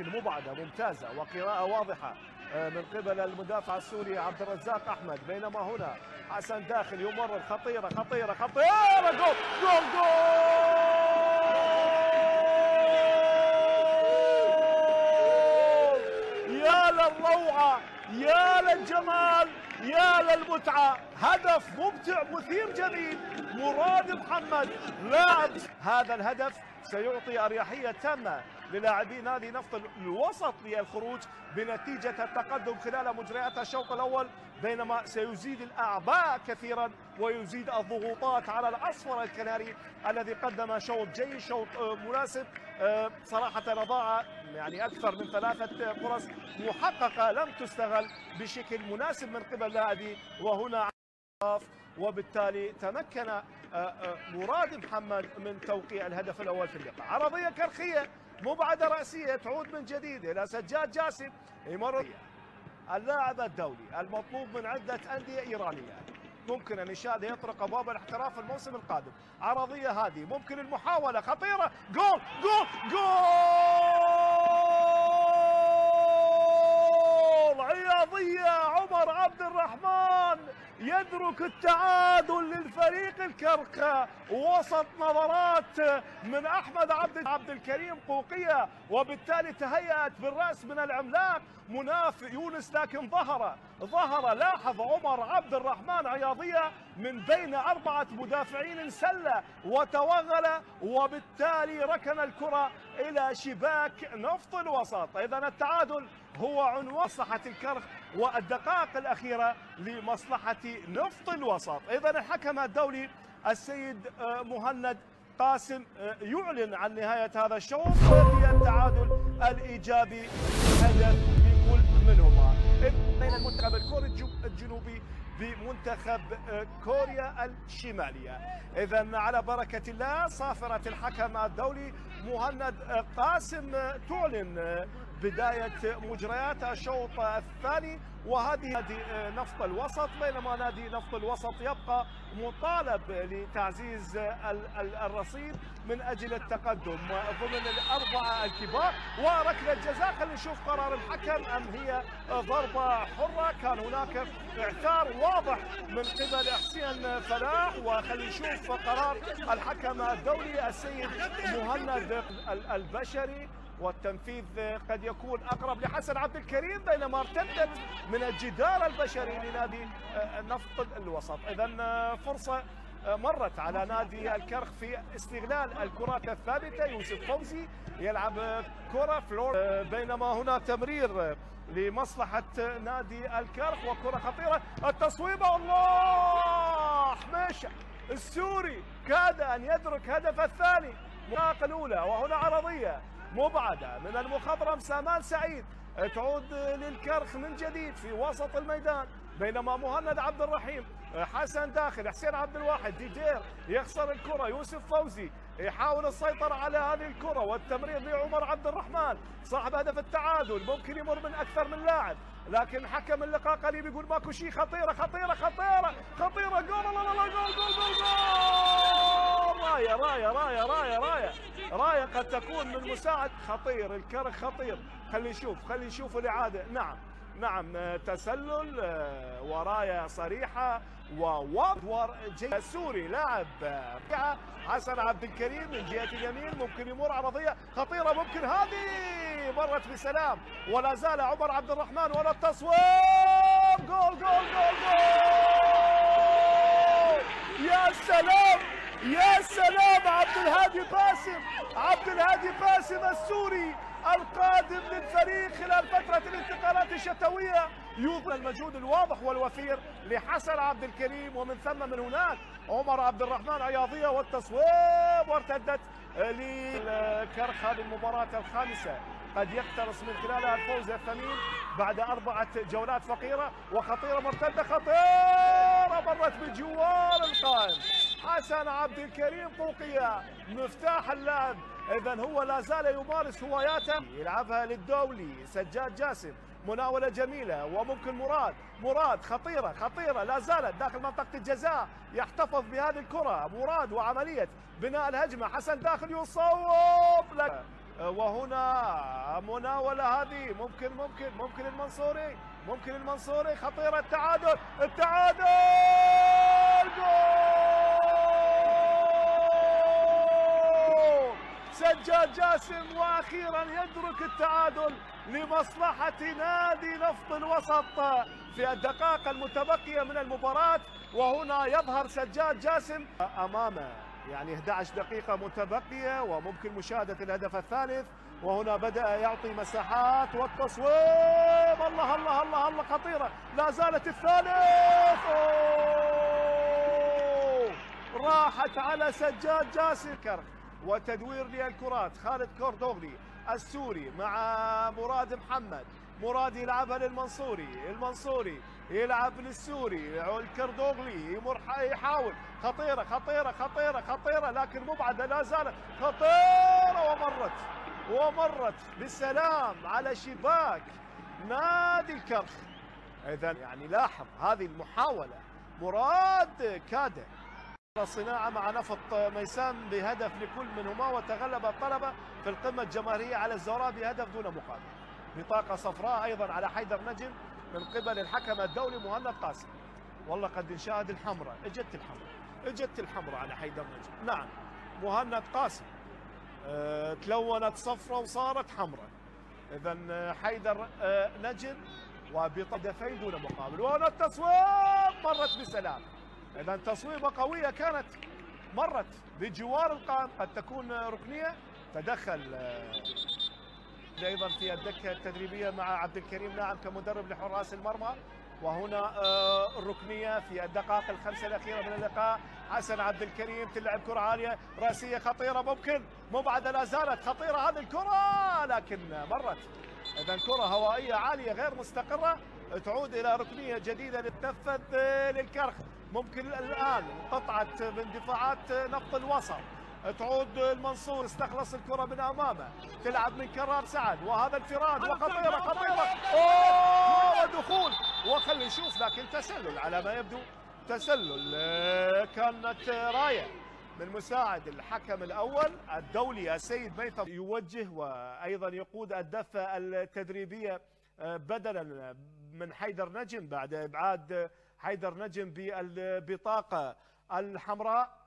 ولكن مبعده ممتازة وقراءة واضحة من قبل المدافع السوري عبد الرزاق أحمد بينما هنا حسن داخل يمرر خطيرة خطيرة خطيرة جول جول جول! يا للروعة يا للجمال يا للمتعة. هدف ممتع مثير جميل. مراد محمد لاعب. هذا الهدف سيعطي أريحية تامة. للاعبي نادي نفط الوسط للخروج بنتيجة التقدم خلال مجريات الشوط الأول بينما سيزيد الأعباء كثيرا ويزيد الضغوطات على الأصفر الكناري الذي قدم شوط جيد شوط مناسب. صراحة أضاع يعني أكثر من ثلاثة فرص محققة لم تستغل بشكل مناسب من قبل لاعبي وهنا وبالتالي تمكن مراد محمد من توقيع الهدف الأول في اللقاء. عرضية كرخية مبعدة رأسية تعود من جديد إلى سجاد جاسم. يمر اللاعب الدولي المطلوب من عدة أندية إيرانية. ممكن أن يشاهد يطرق أبواب الاحتراف الموسم القادم. عرضية هذه ممكن المحاولة خطيرة. جول جول جول! عياضية عمر عبد الرحمن! يدرك التعادل للفريق الكرخة وسط نظرات من أحمد عبد عبد الكريم قوقية وبالتالي تهيأت بالرأس من العملاق مناف يونس لكن ظهر ظهر لاحظ عمر عبد الرحمن عياضية من بين أربعة مدافعين سلة وتوغل وبالتالي ركن الكرة إلى شباك نفط الوسط. إذا التعادل هو عنوان مصلحة الكرخ والدقائق الأخيرة لمصلحة نفط الوسط. إذا الحكم الدولي السيد مهند قاسم يعلن عن نهاية هذا الشوط بالتعادل الإيجابي هدف لكل منهما. بين المنتخب الكوري الجنوبي بمنتخب كوريا الشمالية. إذا على بركة الله صافرة الحكم الدولي مهند قاسم تعلن بداية مجريات الشوط الثاني وهذه نادي نفط الوسط. بينما نادي نفط الوسط يبقى مطالب لتعزيز الرصيد من أجل التقدم. ضمن الأربعة الكبار وركلة جزاء خلينا نشوف قرار الحكم. أم هي ضربة حرة؟ كان هناك اعتار واضح من قبل حسين فلاح. وخلينا نشوف قرار الحكم الدولي السيد مهند البشري. والتنفيذ قد يكون أقرب لحسن عبد الكريم بينما ارتدت من الجدار البشري لنادي نفط الوسط. اذا فرصة مرت على نادي الكرخ في استغلال الكرات الثابتة. يوسف فوزي يلعب كرة فلور. بينما هنا تمرير لمصلحة نادي الكرخ وكرة خطيرة. التصويبه الله! حميشه السوري كاد أن يدرك هدف الثاني. المناطق الأولى وهنا عرضية. مبعدة من المخضرم سامان سعيد. تعود للكرخ من جديد في وسط الميدان بينما مهند عبد الرحيم حسن داخل حسين عبد الواحد ديجير يخسر الكرة يوسف فوزي يحاول السيطرة على هذه الكرة والتمرير لعمر عبد الرحمن. صاحب هدف التعادل ممكن يمر من أكثر من لاعب لكن حكم اللقاء قريب يقول ماكو شيء خطيرة خطيرة خطيرة خطيرة جول لا لا لا جول جول جول جول راية راية راية راية. راية قد تكون من مساعد خطير الكرخ خطير. خلي نشوف خلي نشوف الإعادة. نعم نعم. تسلل وراية صريحة وادوار جيد السوري لاعب حسن عبد الكريم من جهة اليمين ممكن يمر عرضية خطيرة ممكن هذه. مرت بسلام. ولا زال عمر عبد الرحمن ولا التصويب جول جول جول جول. يا سلام! يا سلام عبد الهادي باسم عبد الهادي باسم السوري القادم للفريق خلال فترة الانتقالات الشتوية. يوضع المجهود الواضح والوفير لحسن عبد الكريم ومن ثم من هناك عمر عبد الرحمن عياضية والتصويب وارتدت لكرخ هذه المباراة الخامسة. قد يقترص من خلالها الفوز الثمين بعد أربعة جولات فقيرة وخطيرة مرتدة خطيرة مرت بجوار القائم. حسن عبد الكريم قوقية مفتاح اللعب اذا هو لا زال يمارس هواياته. يلعبها للدولي سجاد جاسم. مناولة جميلة وممكن مراد. مراد خطيرة خطيرة. لا زالت داخل منطقة الجزاء. يحتفظ بهذه الكرة. مراد وعملية بناء الهجمة. حسن داخل يصوب لك. وهنا مناولة هذه. ممكن ممكن ممكن المنصوري. ممكن المنصوري. خطيرة. التعادل التعادل! سجاد جاسم وأخيرا يدرك التعادل لمصلحة نادي نفط الوسط في الدقائق المتبقية من المباراة. وهنا يظهر سجاد جاسم أمامه. يعني 11 دقيقة متبقية وممكن مشاهدة الهدف الثالث. وهنا بدأ يعطي مساحات والتصويب. الله الله الله الله خطيرة. لا زالت الثالث. أوه. راحت على سجاد جاسم. وتدوير للكرات. خالد كوردوغلي السوري مع مراد محمد. مراد يلعبها للمنصوري. المنصوري يلعب للسوري. الكردوغلي يمر يحاول. خطيرة خطيرة خطيرة خطيرة لكن مبعده لا زالت. خطيرة ومرت ومرت. بالسلام على شباك نادي الكرخ. اذا يعني لاحظ هذه المحاولة. مراد كاد الصناعة مع نفط ميسان بهدف لكل منهما وتغلب الطلبة في القمة الجماهيرية على الزوراء بهدف دون مقابل. بطاقة صفراء أيضا على حيدر نجم من قبل الحكم الدولي مهند قاسم. والله قد نشاهد الحمراء. اجت الحمراء. اجت الحمراء على حيدر نجم. نعم مهند قاسم. أه تلونت صفراء وصارت حمراء. اذا حيدر أه نجم وبهدفين دون مقابل. وهنا التصويب مرت بسلام. إذا تصويبة قوية كانت مرت بجوار القائم قد تكون ركنية. تدخل أيضا في الدكة التدريبية مع عبد الكريم ناعم كمدرب لحراس المرمى. وهنا الركنيه في الدقائق الخمسة الأخيرة من اللقاء. حسن عبد الكريم تلعب كرة عالية رأسية خطيرة ممكن مبعدة لا زالت خطيرة هذه الكرة لكن مرت. اذا كرة هوائية عالية غير مستقرة تعود إلى ركنية جديدة للتنفذ للكرخ. ممكن الآن قطعة من دفاعات نفط الوسط. تعود المنصور استخلص الكرة من أمامه. تلعب من كرار سعد وهذا انفراد وخطيرة خطيرة. أوه ودخول وخلي نشوف لكن تسلل على ما يبدو. تسلل كانت راية من مساعد الحكم الأول. الدولي السيد ميثم يوجه وأيضا يقود الدفة التدريبية بدلا من حيدر نجم بعد إبعاد حيدر نجم بالبطاقة الحمراء.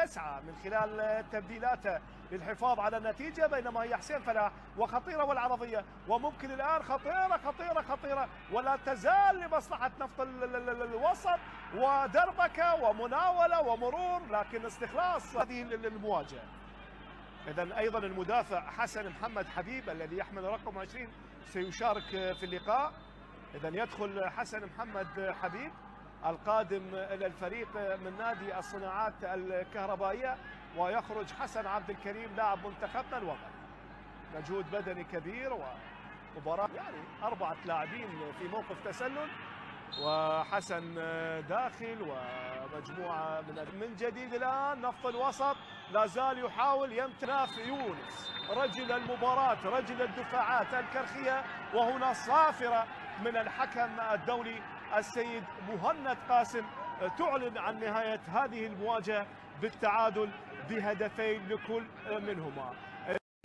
يسعى من خلال تبديلاته للحفاظ على النتيجة بينما هي حسين فلاح وخطيرة والعرضية. وممكن الآن خطيرة خطيرة خطيرة ولا تزال لمصلحة نفط الوسط. ودربكة ومناولة ومرور لكن استخلاص هذه المواجهة إذا أيضا المدافع حسن محمد حبيب الذي يحمل رقم 20 سيشارك في اللقاء. إذا يدخل حسن محمد حبيب القادم إلى الفريق من نادي الصناعات الكهربائية ويخرج حسن عبد الكريم لاعب منتخبنا الوطني. مجهود بدني كبير ومباراة يعني أربعة لاعبين في موقف تسلل. وحسن داخل ومجموعة من من جديد الآن نفط الوسط لا زال يحاول يمتناف يونس. رجل المباراة رجل الدفاعات الكرخية وهنا صافرة من الحكم الدولي السيد مهند قاسم. تعلن عن نهاية هذه المواجهة بالتعادل بهدفين لكل منهما.